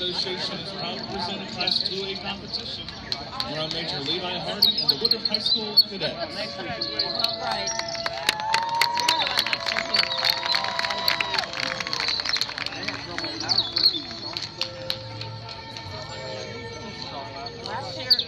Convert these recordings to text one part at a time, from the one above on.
Association is proud to present a Class 2A competition. Drum Major Levi Hardy and the Woodruff High School Cadets. Last year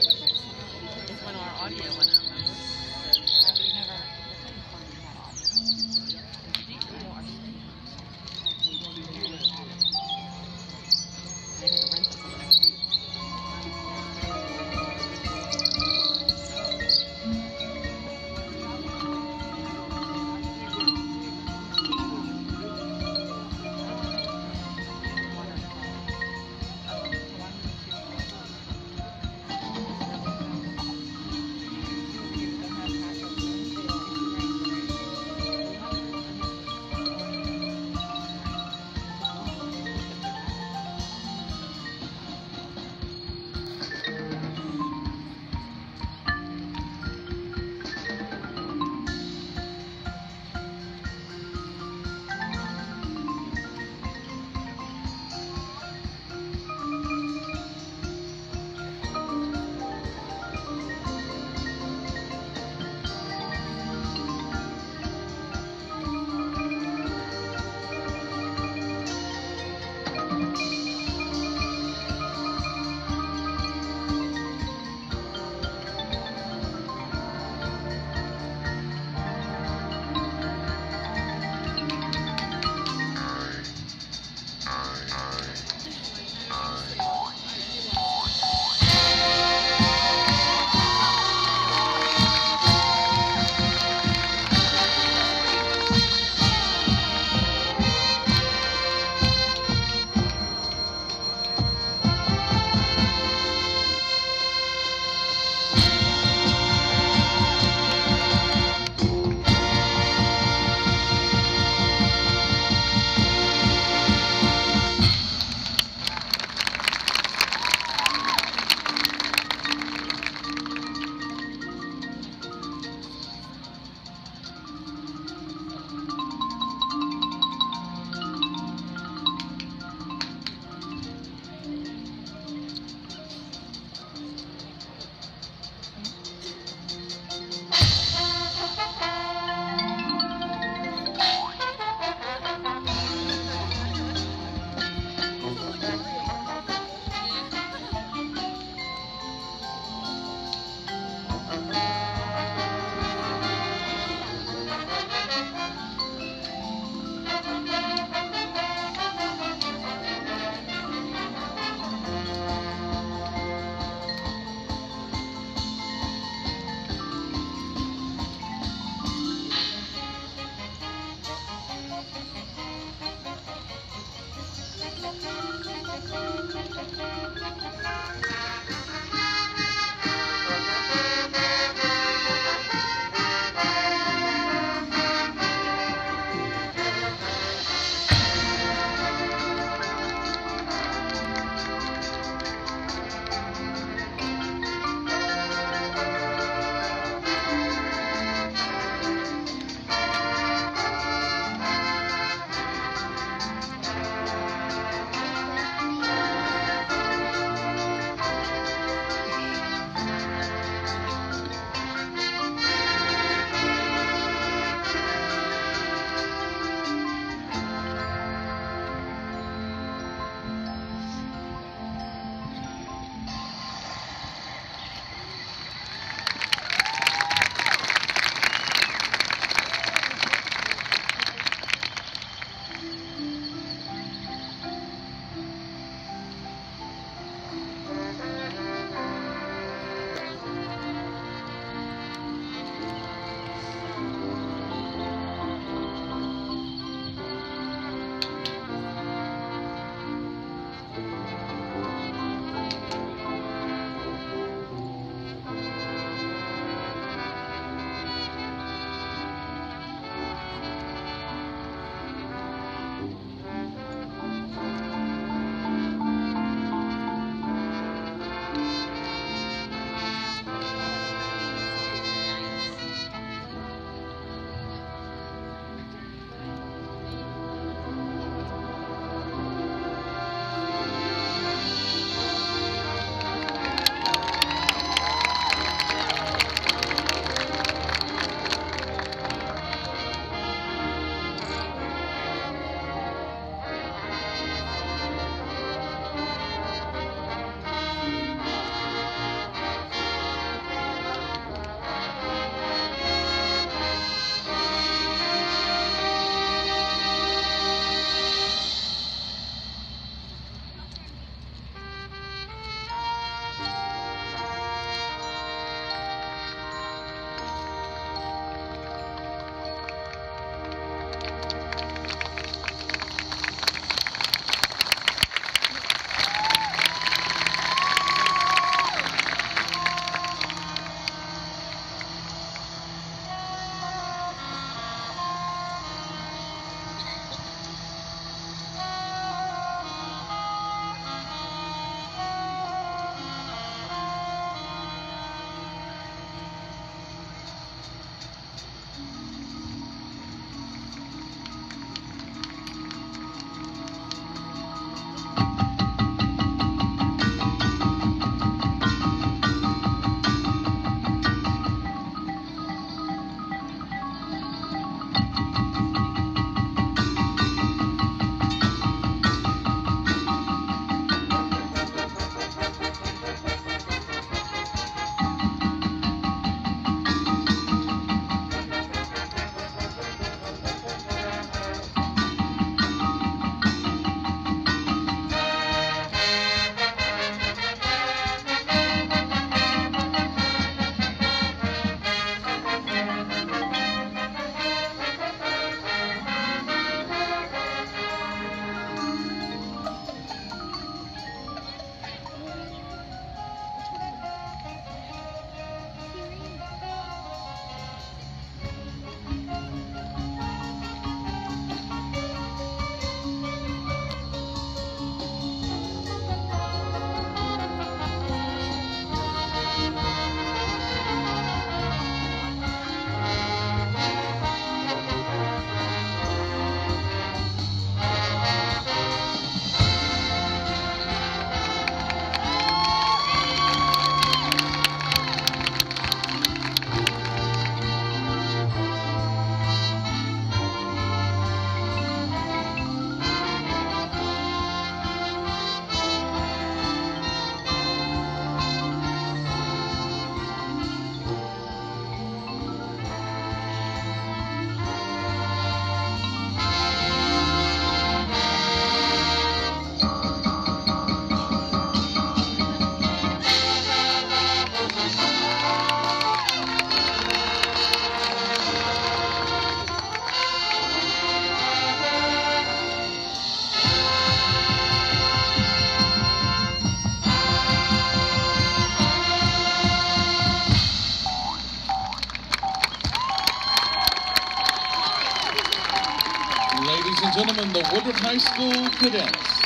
gentlemen, the Woodruff High School Cadets.